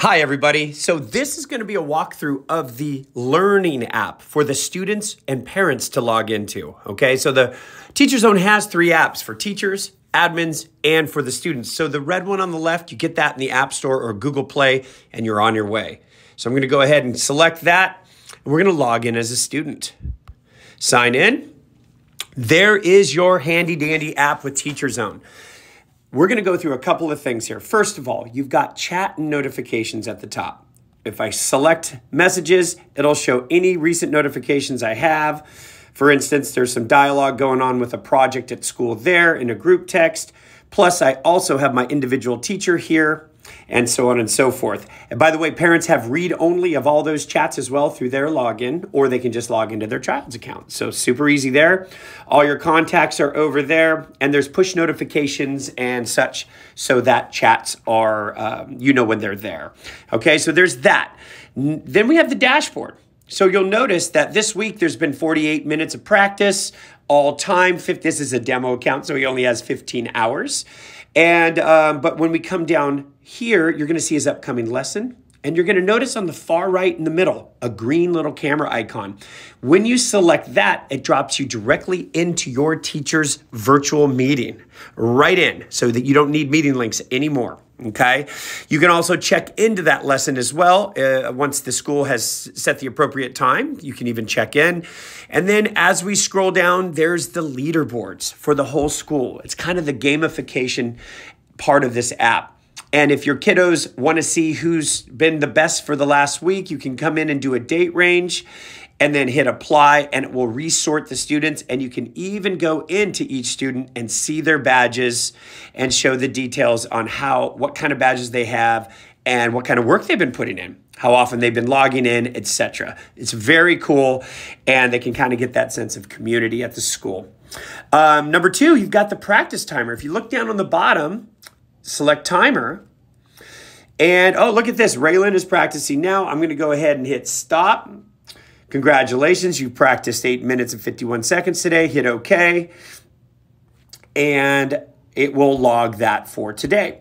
Hi, everybody. So, this is going to be a walkthrough of the Learning app for the students and parents to log into. Okay, so the TeacherZone has three apps for teachers, admins, and for the students. So, the red one on the left, you get that in the App Store or Google Play, and you're on your way. So, I'm going to go ahead and select that, and we're going to log in as a student. Sign in. There is your handy dandy app with TeacherZone. We're going to go through a couple of things here. First of all, you've got chat and notifications at the top. If I select messages, it'll show any recent notifications I have. For instance, there's some dialogue going on with a project at school there in a group text. Plus, I also have my individual teacher here and so on and so forth. And by the way, parents have read only of all those chats as well through their login, or they can just log into their child's account. So super easy there. All your contacts are over there, and there's push notifications and such so that chats are, um, you know, when they're there. Okay, so there's that. Then we have the dashboard. So you'll notice that this week there's been 48 minutes of practice all time. This is a demo account, so he only has 15 hours. And um, but when we come down here, you're going to see his upcoming lesson. And you're going to notice on the far right in the middle, a green little camera icon. When you select that, it drops you directly into your teacher's virtual meeting, right in, so that you don't need meeting links anymore. Okay. You can also check into that lesson as well. Uh, once the school has set the appropriate time, you can even check in. And then as we scroll down, there's the leaderboards for the whole school. It's kind of the gamification part of this app. And if your kiddos want to see who's been the best for the last week, you can come in and do a date range and then hit apply and it will resort the students. And you can even go into each student and see their badges and show the details on how what kind of badges they have and what kind of work they've been putting in how often they've been logging in etc it's very cool and they can kind of get that sense of community at the school. Um, number two you've got the practice timer. If you look down on the bottom select timer and oh look at this raylan is practicing now i'm going to go ahead and hit stop Congratulations, you practiced 8 minutes and 51 seconds today. Hit OK. And it will log that for today.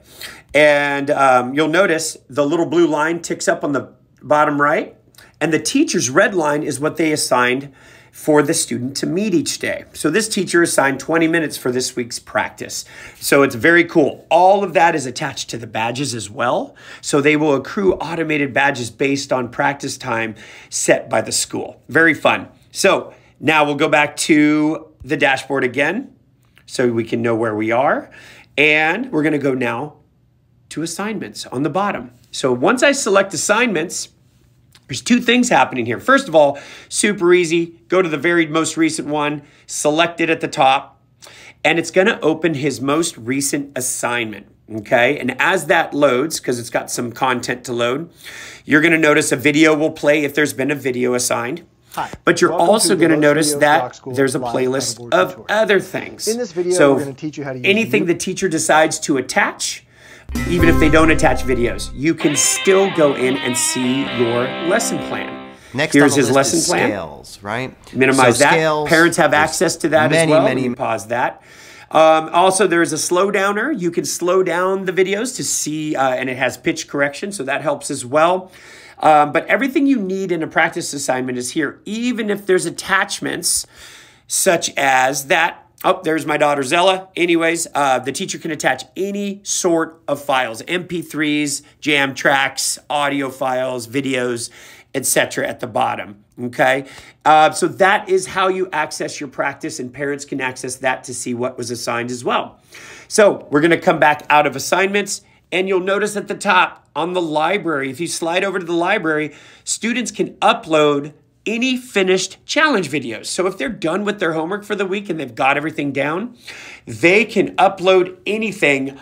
And um, you'll notice the little blue line ticks up on the bottom right. And the teacher's red line is what they assigned for the student to meet each day. So this teacher assigned 20 minutes for this week's practice. So it's very cool. All of that is attached to the badges as well. So they will accrue automated badges based on practice time set by the school. Very fun. So now we'll go back to the dashboard again so we can know where we are. And we're going to go now to assignments on the bottom. So once I select assignments, there's two things happening here. First of all, super easy. Go to the very most recent one, select it at the top, and it's going to open his most recent assignment. Okay, and as that loads, because it's got some content to load, you're going to notice a video will play if there's been a video assigned. Hi. But you're also going to notice that there's a playlist of other things. In this video, so we're going to teach you how to use anything the teacher decides to attach even if they don't attach videos, you can still go in and see your lesson plan. Next Here's his lesson plan. Scales, right? Minimize so that. Scales, Parents have access to that many, as well. Many, pause that. Um, also, there is a slow downer. You can slow down the videos to see, uh, and it has pitch correction, so that helps as well. Um, but everything you need in a practice assignment is here, even if there's attachments such as that Oh, there's my daughter Zella. Anyways, uh, the teacher can attach any sort of files, MP3s, jam tracks, audio files, videos, etc. at the bottom. Okay, uh, so that is how you access your practice, and parents can access that to see what was assigned as well. So we're going to come back out of assignments, and you'll notice at the top on the library, if you slide over to the library, students can upload any finished challenge videos. So if they're done with their homework for the week and they've got everything down, they can upload anything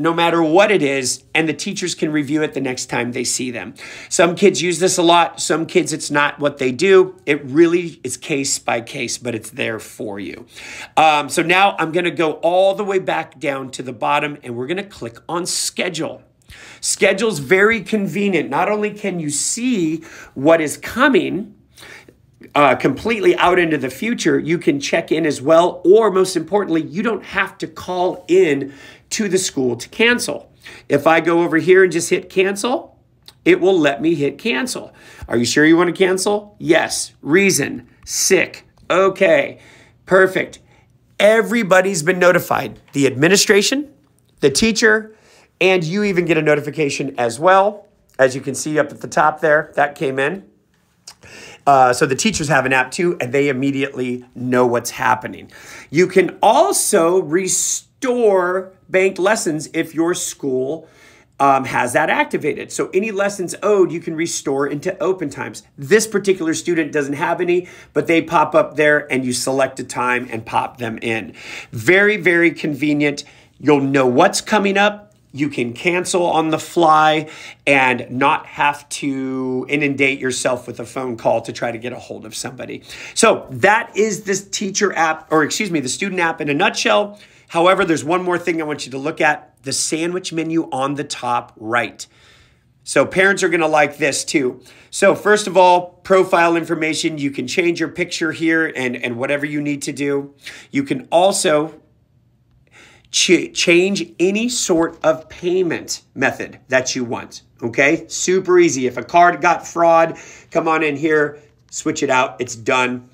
no matter what it is, and the teachers can review it the next time they see them. Some kids use this a lot, some kids, it's not what they do. It really is case by case, but it's there for you. Um, so now I'm gonna go all the way back down to the bottom, and we're gonna click on schedule. Schedule's very convenient. Not only can you see what is coming, uh, completely out into the future, you can check in as well. Or most importantly, you don't have to call in to the school to cancel. If I go over here and just hit cancel, it will let me hit cancel. Are you sure you want to cancel? Yes. Reason, sick. Okay, perfect. Everybody's been notified. The administration, the teacher, and you even get a notification as well. As you can see up at the top there, that came in. Uh, so the teachers have an app too, and they immediately know what's happening. You can also restore banked lessons if your school um, has that activated. So any lessons owed, you can restore into open times. This particular student doesn't have any, but they pop up there and you select a time and pop them in. Very, very convenient. You'll know what's coming up. You can cancel on the fly and not have to inundate yourself with a phone call to try to get a hold of somebody. So that is this teacher app, or excuse me, the student app in a nutshell. However, there's one more thing I want you to look at the sandwich menu on the top right. So parents are going to like this too. So first of all, profile information, you can change your picture here and, and whatever you need to do. You can also ch- change any sort of payment method that you want. Okay, super easy. If a card got fraud, come on in here, switch it out, it's done.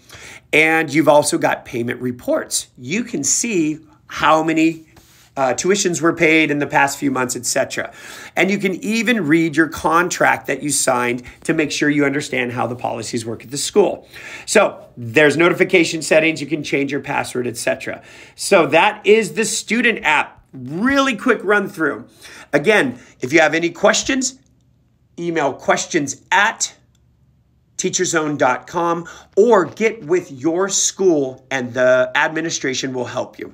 And you've also got payment reports. You can see how many uh, tuitions were paid in the past few months, etc. And you can even read your contract that you signed to make sure you understand how the policies work at the school. So there's notification settings, you can change your password, etc. So that is the student app. Really quick run through. Again, if you have any questions, email questions at teacherzone.com or get with your school and the administration will help you.